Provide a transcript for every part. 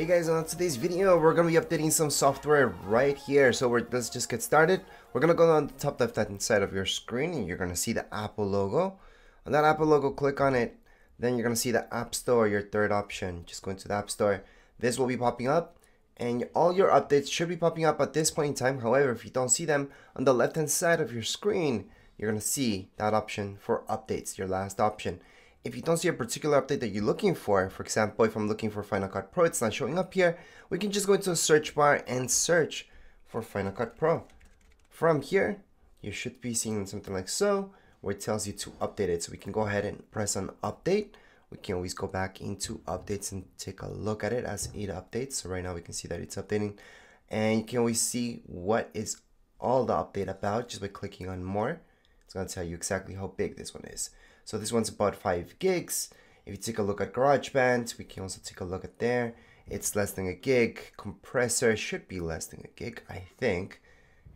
Hey guys, on today's video, we're gonna be updating some software right here. So we're, let's just get started. We're gonna go on the top left hand side of your screen and you're gonna see the Apple logo. On that Apple logo, click on it. Then you're gonna see the App Store, your third option. Just go into the App Store. This will be popping up and all your updates should be popping up at this point in time. However, if you don't see them on the left hand side of your screen, you're gonna see that option for updates, your last option if you don't see a particular update that you're looking for, for example, if I'm looking for Final Cut Pro, it's not showing up here, we can just go into a search bar and search for Final Cut Pro. From here, you should be seeing something like so, where it tells you to update it. So we can go ahead and press on update. We can always go back into updates and take a look at it as it updates. So right now we can see that it's updating and you can always see what is all the update about just by clicking on more. It's going to tell you exactly how big this one is. So this one's about 5 gigs. If you take a look at GarageBand, we can also take a look at there. It's less than a gig. Compressor should be less than a gig, I think.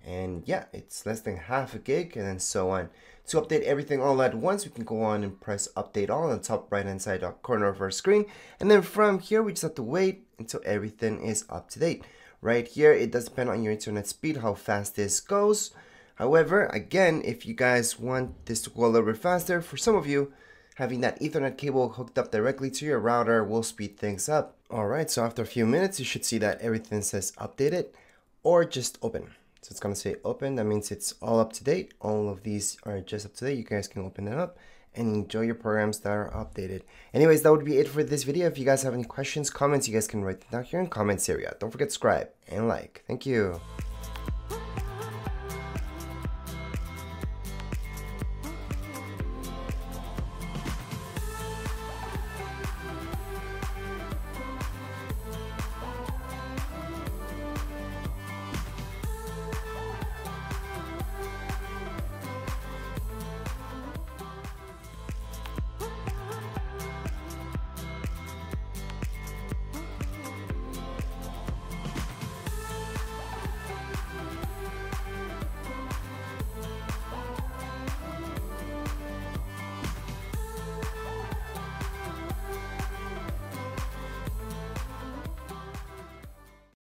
And yeah, it's less than half a gig and then so on. To update everything all at once, we can go on and press update all on the top right hand side corner of our screen. And then from here, we just have to wait until everything is up to date. Right here, it does depend on your internet speed, how fast this goes. However, again, if you guys want this to go a little bit faster, for some of you, having that ethernet cable hooked up directly to your router will speed things up. Alright, so after a few minutes, you should see that everything says updated or just open. So it's gonna say open, that means it's all up to date. All of these are just up to date. You guys can open it up and enjoy your programs that are updated. Anyways, that would be it for this video. If you guys have any questions, comments, you guys can write them down here in the comments area. Don't forget to subscribe and like. Thank you.